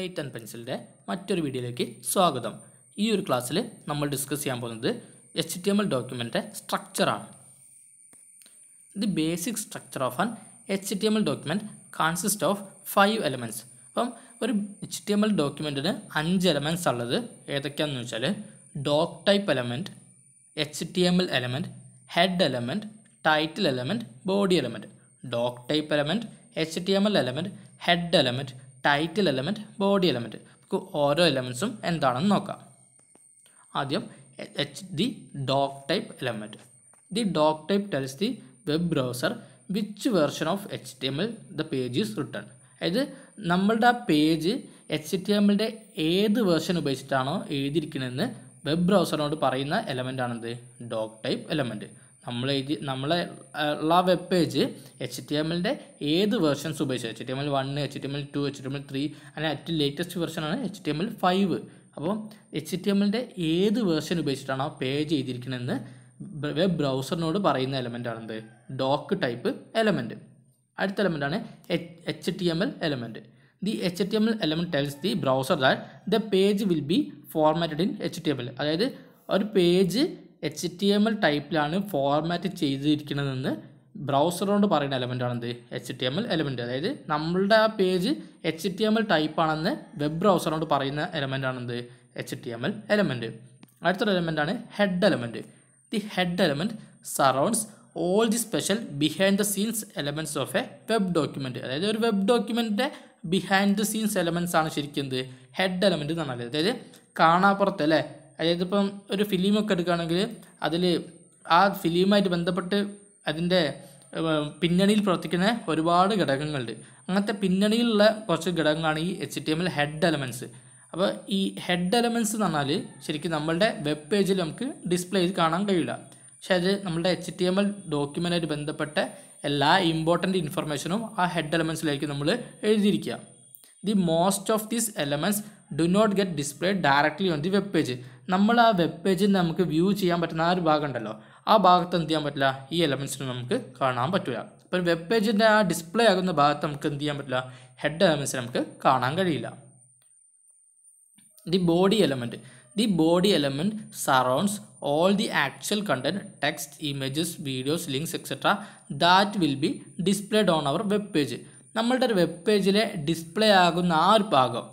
Slate and പെൻസിലിന്റെ മറ്റൊരു വീഡിയോയിലേക്ക് സ്വാഗതം. ഈ ഒരു ക്ലാസ്സിൽ നമ്മൾ ഡിസ്കസ് ചെയ്യാൻ പോകുന്നത് എച്ച് ടി എം എൽ ഡോക്യുമെന്റെ സ്ട്രക്ചറാണ് the basic structure of an H T M L document consist of five elements അപ്പം ഒരു എച്ച് ടി എം എൽ ഡോക്യുമെന്റിന് അഞ്ച് എലമെന്റ്സ് ഉള്ളത് ഏതൊക്കെയാണെന്ന് വെച്ചാൽ doctype element H T M L element head element title element body element doctype element H T M L element head element title element body element നമുക്ക് ഓരോ എലമെൻസും എന്താണെന്ന് നോക്കാം. ആദ്യം H the doctype element the doctype tells the web browser which version of H T M L the page is return അതായത് നമ്മളുടെ ആ page H T M എല്ലിന്റെ ഏത് വേർഷൻ ഉപയോഗിച്ചിട്ടാണോ എഴുതിയിരിക്കുന്നതെന്ന് വെബ് ബ്രൗസറിനോട് പറയുന്ന എലമെന്റ് ആണെന്ത് ഡോക് ടൈപ്പ് എലമെന്റ് നമ്മൾ എഴുതി നമ്മളെ ഉള്ള web page H T M എല്ലിന്റെ ഏത് വേർഷൻസ് ഉപയോഗിച്ച് H T M L one H T M L two H T M L three അങ്ങനെ ഏറ്റവും latest വെർഷനാണ് H T M L five അപ്പോൾ എച്ച് ടി എം എല്ലിന്റെ ഏത് വേർഷൻ ആ page ചെയ്തിരിക്കുന്നതെന്ന് വെബ് ബ്രൗസറിനോട് പറയുന്ന എലമെന്റ് ആണെന്ത് ഡോക്ക് ടൈപ്പ് എലമെന്റ് അടുത്ത എലമെന്റാണ് H T M L element the H T M L element tells the browser that the page will be formatted in H T M L അതായത് ഒരു page H T M L ടൈപ്പിലാണ് format ചെയ്തിരിക്കുന്നതെന്ന് ബ്രൗസറോട് പറയുന്ന element ആണെന്ത്? H T M L element അതായത് നമ്മളുടെ ആ page H T M L ടൈപ്പാണെന്ന് web ബ്രൗസറോട് പറയുന്ന element ആണെന്ത്? H T M L element അടുത്തൊരു എലമെന്റ് ആണ് head element the head element surrounds all the special behind the scenes elements of a web document അതായത് ഒരു web ഡോക്യുമെന്റിന്റെ behind the scenes elements ആണ് ശരിക്കും എന്ത്? ഹെഡ് എലമെന്റ് എന്ന് പറഞ്ഞത് അതായത് കാണാപ്പുറത്ത് അല്ലേ? അതായത് ഇപ്പം ഒരു ഫിലിമൊക്കെ എടുക്കുകയാണെങ്കിൽ അതിൽ ആ ഫിലിമുമായിട്ട് ബന്ധപ്പെട്ട് അതിന്റെ പിന്നണിയിൽ പ്രവർത്തിക്കുന്ന ഒരുപാട് ഘടകങ്ങളുണ്ട്. അങ്ങനത്തെ പിന്നണിയിലുള്ള കുറച്ച് ഘടകങ്ങളാണ് ഈ H T M L head elements അപ്പോൾ ഈ ഹെഡ് എലമെന്റ്സ് എന്ന് പറഞ്ഞാൽ ശരിക്കും നമ്മളുടെ വെബ് പേജിൽ നമുക്ക് ഡിസ്പ്ലേ ചെയ്ത് കാണാൻ കഴിയില്ല. പക്ഷേ അത് നമ്മളുടെ എച്ച് ടി എം എൽ ഡോക്യുമെന്റായിട്ട് ബന്ധപ്പെട്ട എല്ലാ ഇമ്പോർട്ടന്റ് ഇൻഫർമേഷനും ആ ഹെഡ് എലമെൻസിലേക്ക് നമ്മൾ എഴുതിയിരിക്കുക. The most of these elements do not get display directly on the web page നമ്മൾ ആ വെബ് പേജിൽ നമുക്ക് വ്യൂ ചെയ്യാൻ പറ്റുന്ന ആ ഒരു ഭാഗം ഉണ്ടല്ലോ. ആ ഭാഗത്ത് എന്ത് ചെയ്യാൻ പറ്റില്ല? ഈ എലമെൻസിന് നമുക്ക് കാണാൻ പറ്റില്ല അപ്പോൾ വെബ് പേജിന്റെ ആ ഡിസ്പ്ലേ ആകുന്ന ഭാഗത്ത് നമുക്ക് എന്ത് ചെയ്യാൻ പറ്റില്ല? ഹെഡ് എലമെൻസ് നമുക്ക് കാണാൻ കഴിയില്ല. The body element the body element surrounds all the actual content text images videos links etcetera that will be displayed on our web page നമ്മളുടെ ഒരു വെബ് പേജിലെ ഡിസ്പ്ലേ ആകുന്ന ആ ഒരു ഭാഗം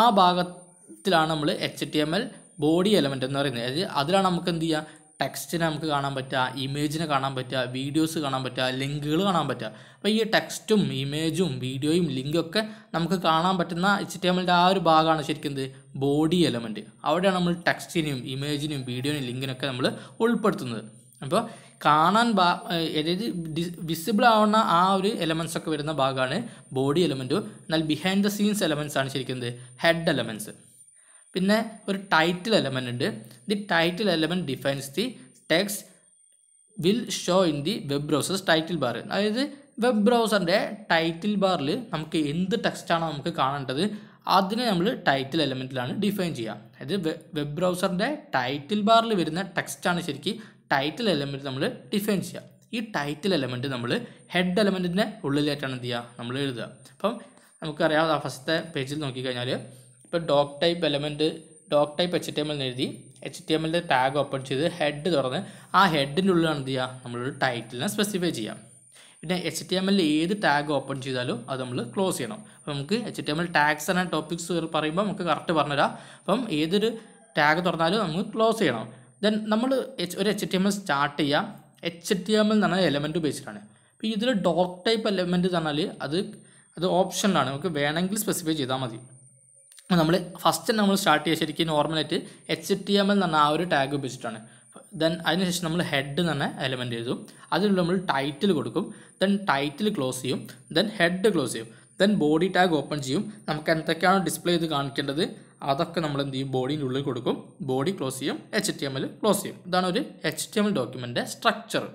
ആ ഭാഗത്തിലാണ് നമ്മൾ H T M L body element എന്ന് പറയുന്നത്. അതായത് അതിലാണ് നമുക്ക് എന്ത് ചെയ്യുക? ടെക്സ്റ്റിനെ നമുക്ക് കാണാൻ പറ്റുക ഇമേജിനെ കാണാൻ പറ്റുക വീഡിയോസ് കാണാൻ പറ്റുക ലിങ്കുകൾ കാണാൻ പറ്റുക. അപ്പോൾ ഈ ടെക്സ്റ്റും ഇമേജും വീഡിയോയും ലിങ്കും ഒക്കെ നമുക്ക് കാണാൻ പറ്റുന്ന എച്ച് ടി എമ്മിന്റെ ആ ഒരു ഭാഗമാണ് ശരിക്കും എന്ത്? ബോഡി എലമെന്റ് അവിടെയാണ് നമ്മൾ ടെക്സ്റ്റിനെയും ഇമേജിനെയും വീഡിയോനെയും ലിങ്കിനൊക്കെ നമ്മൾ ഉൾപ്പെടുത്തുന്നത്. അപ്പോൾ കാണാൻ ഭാ അതായത് വിസിബിൾ ആവുന്ന ആ ഒരു എലമെൻസ് ഒക്കെ വരുന്ന ഭാഗമാണ് ബോഡി എലമെന്റും എന്നാൽ ബിഹൈൻഡ് ദ സീൻസ് എലമെൻസ് ആണ് ശരിക്കും എന്ത്? ഹെഡ് എലമെൻസ് പിന്നെ ഒരു ടൈറ്റിൽ എലമെന്റ് ഉണ്ട്. The title element defines the text will show in the web browsers title bar അതായത് വെബ് ബ്രൗസറിന്റെ ടൈറ്റിൽ ബാറിൽ നമുക്ക് എന്ത് ടെക്സ്റ്റാണോ നമുക്ക് കാണേണ്ടത് അതിനെ നമ്മൾ ടൈറ്റിൽ എലമെന്റിലാണ് ഡിഫൈൻ ചെയ്യുക. അതായത് വെബ് ബ്രൗസറിന്റെ ടൈറ്റിൽ ബാറിൽ വരുന്ന ടെക്സ്റ്റാണ് ശരിക്കും ടൈറ്റിൽ എലമെന്റ് നമ്മൾ ഡിഫൈൻ ചെയ്യുക. ഈ ടൈറ്റിൽ എലമെന്റ് നമ്മൾ ഹെഡ് എലമെന്റിന്റെ ഉള്ളിലായിട്ടാണ് എന്ത് ചെയ്യുക? നമ്മൾ എഴുതുക. അപ്പം നമുക്കറിയാം ഫസ്റ്റത്തെ പേജിൽ നോക്കിക്കഴിഞ്ഞാൽ ഇപ്പോൾ doc type element doc type H T M L എഴുതി എച്ച് ടി എം എല്ലിന്റെ ടാഗ് ഓപ്പൺ ചെയ്ത് ഹെഡ് തുറന്ന് ആ ഹെഡിന്റെ ഉള്ളിലാണ് എന്ത് ചെയ്യുക? നമ്മളൊരു ടൈറ്റിലിനെ സ്പെസിഫൈ ചെയ്യാം പിന്നെ എച്ച് ടി എം എല്ലിൽ ഏത് ടാഗ് ഓപ്പൺ ചെയ്താലും അത് നമ്മൾ ക്ലോസ് ചെയ്യണം. അപ്പോൾ നമുക്ക് H T M L tags and topics പറയുമ്പോൾ നമുക്ക് കറക്റ്റ് പറഞ്ഞുതരാം. അപ്പം ഏതൊരു ടാഗ് തുറന്നാലും നമുക്ക് ക്ലോസ് ചെയ്യണം. ദെൻ നമ്മൾ ഒരു H T M L start ചെയ്യാം എച്ച് ടി എം എൽ എന്ന് പറഞ്ഞാൽ എലമെന്റ് ഉപയോഗിച്ചിട്ടാണ് അപ്പോൾ ഇതിൽ ഡോക് ടൈപ്പ് എലമെന്റ് എന്ന് പറഞ്ഞാൽ അത് അത് ഓപ്ഷനിലാണ് നമുക്ക് വേണമെങ്കിൽ സ്പെസിഫൈ ചെയ്താൽ മതി. നമ്മൾ ഫസ്റ്റ് നമ്മൾ സ്റ്റാർട്ട് ചെയ്യുക ശരിക്കും നോർമലായിട്ട് എച്ച് ടി എം എൽ എന്ന് പറഞ്ഞ ആ ഒരു ടാഗ് ഉപയോഗിച്ചിട്ടാണ്. ദെൻ അതിനുശേഷം നമ്മൾ ഹെഡ് എന്ന് പറഞ്ഞാൽ എലമെന്റ് എഴുതും. അതിനുള്ള നമ്മൾ ടൈറ്റിൽ കൊടുക്കും. ദെൻ ടൈറ്റിൽ ക്ലോസ് ചെയ്യും. ദെൻ ഹെഡ് ക്ലോസ് ചെയ്യും. ദെൻ ബോഡി ടാഗ് ഓപ്പൺ ചെയ്യും. നമുക്ക് എന്തൊക്കെയാണോ ഡിസ്പ്ലേ ചെയ്ത് കാണിക്കേണ്ടത്? അതൊക്കെ നമ്മൾ എന്ത് ചെയ്യും? ബോഡീന്റെ ഉള്ളിൽ കൊടുക്കും. ബോഡി ക്ലോസ് ചെയ്യും. H T M L close ചെയ്യും. ഇതാണ് ഒരു H T M L document structure